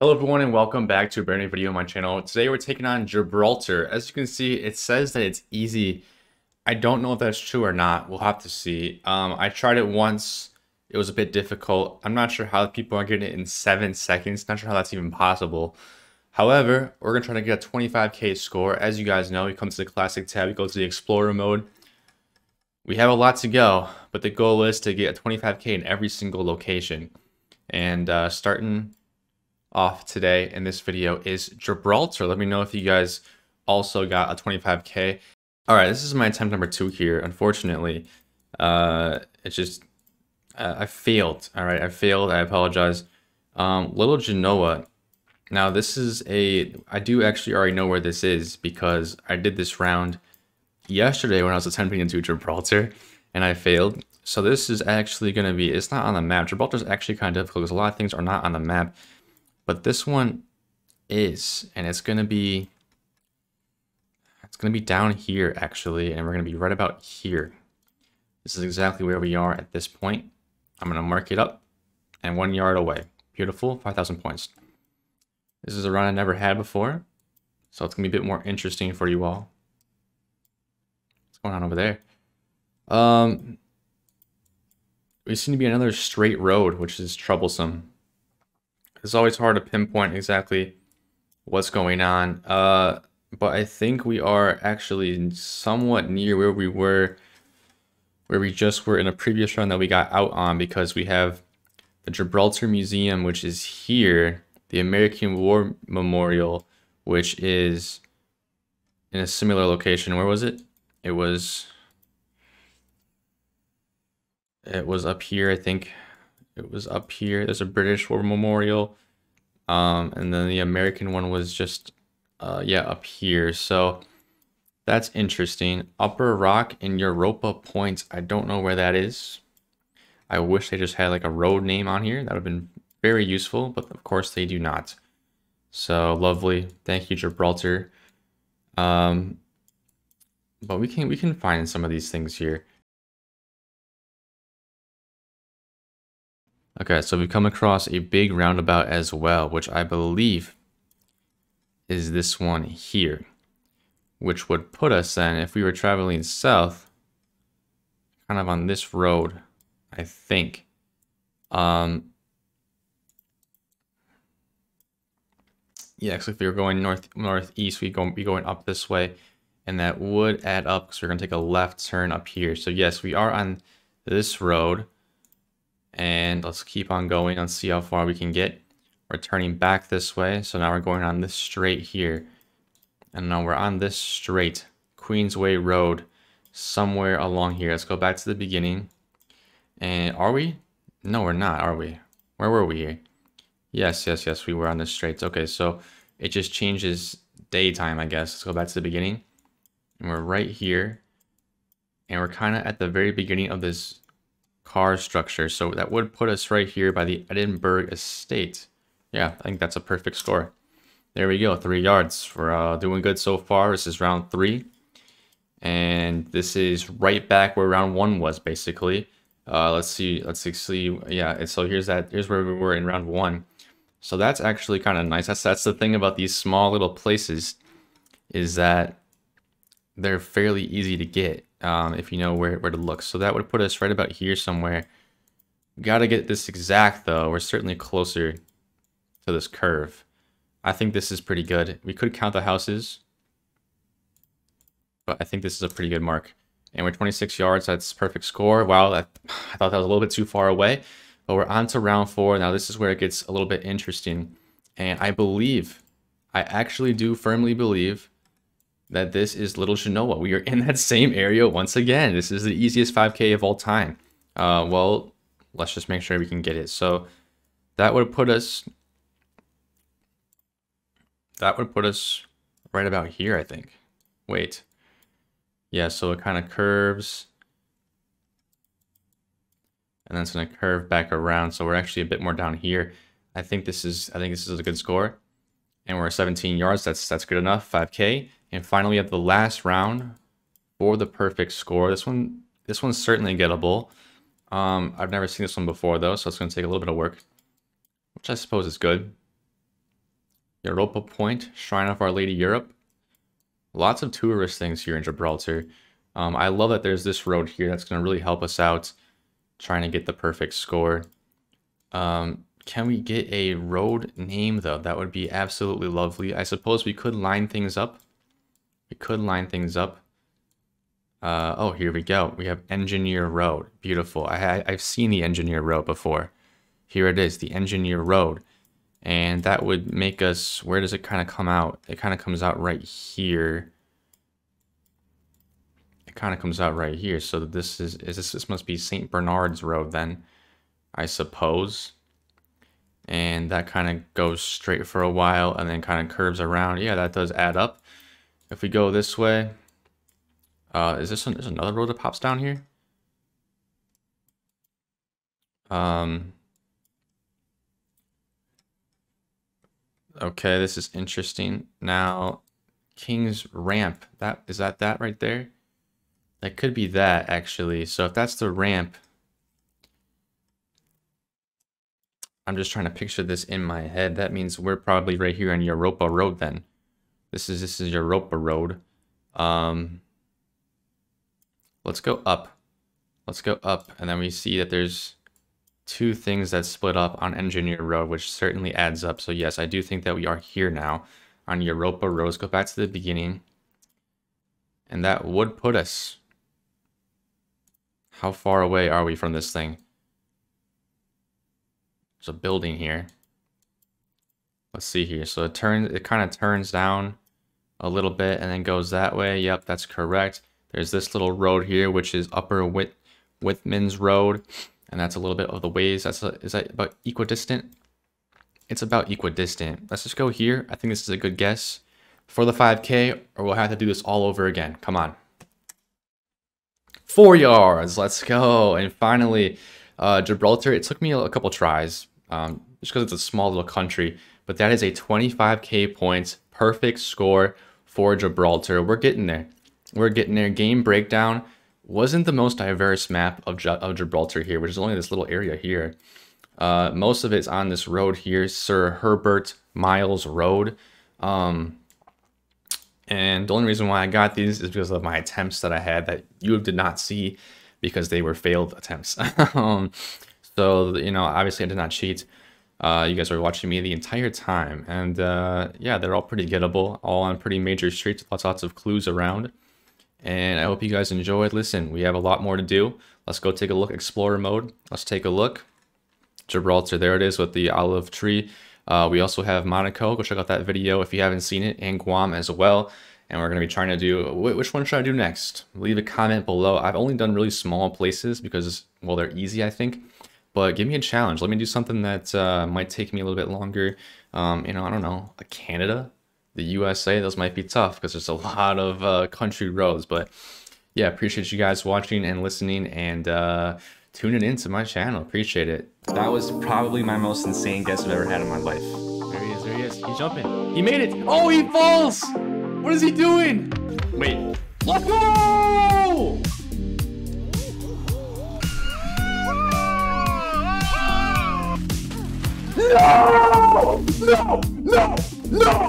Hello everyone and welcome back to a brand new video on my channel. Today we're taking on Gibraltar. As you can see, it says that it's easy. I don't know if that's true or not. We'll have to see. Um, I tried it once. It was a bit difficult. I'm not sure how people are getting it in 7 seconds. Not sure how that's even possible. However, we're going to try to get a 25k score. As you guys know, we come to the Classic tab. We go to the Explorer mode. We have a lot to go, but the goal is to get a 25k in every single location. And uh, starting off today in this video is Gibraltar. Let me know if you guys also got a 25k. All right, this is my attempt number two here. Unfortunately, uh, it's just uh, I failed. All right, I failed. I apologize. Um, Little Genoa. Now this is a. I do actually already know where this is because I did this round yesterday when I was attempting to do Gibraltar and I failed. So this is actually going to be. It's not on the map. Gibraltar is actually kind of difficult because a lot of things are not on the map. But this one is, and it's going to be, it's going to be down here actually, and we're going to be right about here. This is exactly where we are at this point. I'm going to mark it up and one yard away. Beautiful, 5,000 points. This is a run I never had before, so it's going to be a bit more interesting for you all. What's going on over there? Um, we seem to be another straight road, which is troublesome it's always hard to pinpoint exactly what's going on. Uh, but I think we are actually somewhat near where we were, where we just were in a previous run that we got out on because we have the Gibraltar Museum, which is here, the American War Memorial, which is in a similar location. Where was it? It was, it was up here, I think. It was up here. There's a British War Memorial. Um, and then the American one was just, uh, yeah, up here. So that's interesting. Upper Rock in Europa Points. I don't know where that is. I wish they just had like a road name on here. That would have been very useful, but of course they do not. So lovely. Thank you, Gibraltar. Um, but we can we can find some of these things here. Okay, so we've come across a big roundabout as well, which I believe is this one here, which would put us then, if we were traveling south, kind of on this road, I think. Um, yeah, so if we were going north northeast, we go be going up this way, and that would add up because we're gonna take a left turn up here. So yes, we are on this road. And let's keep on going and see how far we can get. We're turning back this way. So now we're going on this straight here. And now we're on this straight Queensway Road somewhere along here. Let's go back to the beginning. And are we? No, we're not, are we? Where were we here? Yes, yes, yes, we were on this straight. Okay, so it just changes daytime, I guess. Let's go back to the beginning. And we're right here. And we're kind of at the very beginning of this car structure. So that would put us right here by the Edinburgh Estate. Yeah, I think that's a perfect score. There we go, three yards. We're uh, doing good so far. This is round three. And this is right back where round one was, basically. Uh, let's see, let's see, yeah, so here's that, here's where we were in round one. So that's actually kind of nice. That's, that's the thing about these small little places is that they're fairly easy to get um, if you know where, where to look. So that would put us right about here somewhere. Got to get this exact though. We're certainly closer to this curve. I think this is pretty good. We could count the houses, but I think this is a pretty good mark. And we're 26 yards. That's perfect score. Wow, that, I thought that was a little bit too far away. But we're on to round four. Now this is where it gets a little bit interesting. And I believe, I actually do firmly believe that this is Little Genoa. We are in that same area once again. This is the easiest 5K of all time. Uh, well, let's just make sure we can get it. So that would put us, that would put us right about here, I think. Wait. Yeah, so it kind of curves. And then it's going to curve back around. So we're actually a bit more down here. I think this is, I think this is a good score. And we're 17 yards. That's, that's good enough. 5K. And finally, we have the last round for the perfect score. This one, this one's certainly gettable. Um, I've never seen this one before though, so it's going to take a little bit of work, which I suppose is good. Europa Point, Shrine of Our Lady Europe. Lots of tourist things here in Gibraltar. Um, I love that there's this road here that's going to really help us out trying to get the perfect score. Um, can we get a road name, though? That would be absolutely lovely. I suppose we could line things up. We could line things up. Uh, oh, here we go. We have Engineer Road. Beautiful. I, I've seen the Engineer Road before. Here it is, the Engineer Road. And that would make us, where does it kind of come out? It kind of comes out right here. It kind of comes out right here. So this is, is this, this must be St. Bernard's Road then, I suppose. And that kind of goes straight for a while and then kind of curves around. Yeah, that does add up. If we go this way, uh, is this is another road that pops down here? Um, okay, this is interesting. Now, King's Ramp, that is that that right there? That could be that, actually. So if that's the ramp, I'm just trying to picture this in my head. That means we're probably right here on Europa Road then. This is this is Europa Road. Um, let's go up. Let's go up, and then we see that there's two things that split up on Engineer Road, which certainly adds up. So yes, I do think that we are here now on Europa Road. Let's go back to the beginning. And that would put us... How far away are we from this thing? There's a building here. Let's see here. So it turns, it kind of turns down a little bit and then goes that way. Yep, that's correct. There's this little road here, which is Upper Whit Whitman's Road, and that's a little bit of the ways. That's a, is that about equidistant? It's about equidistant. Let's just go here. I think this is a good guess for the 5K, or we'll have to do this all over again. Come on. Four yards. Let's go. And finally, uh, Gibraltar. It took me a, couple tries, um, just because it's a small little country, but that is a 25K points perfect score for Gibraltar. We're getting there. We're getting there. Game breakdown wasn't the most diverse map of, of Gibraltar here, which is only this little area here. Uh, most of it's on this road here, Sir Herbert Miles Road. Um, and the only reason why I got these is because of my attempts that I had that you did not see because they were failed attempts. um, so, you know, obviously I did not cheat. Uh, you guys are watching me the entire time. And uh, yeah, they're all pretty gettable, all on pretty major streets, lots, lots of clues around and I hope you guys enjoyed. Listen, we have a lot more to do. Let's go take a look. Explorer mode. Let's take a look. Gibraltar, there it is with the olive tree. Uh, we also have Monaco. Go check out that video if you haven't seen it, and Guam as well. And we're going to be trying to do, which one should I do next? Leave a comment below. I've only done really small places because, well, they're easy, I think. But give me a challenge. Let me do something that uh, might take me a little bit longer. Um, you know, I don't know, Canada? the USA, those might be tough because there's a lot of uh, country roads. But yeah, appreciate you guys watching and listening and uh, tuning into my channel. Appreciate it. That was probably my most insane guess I've ever had in my life. There he is, there he is. He's jumping. He made it. Oh, he falls. What is he doing? Wait. Let's go! No! No! No! No!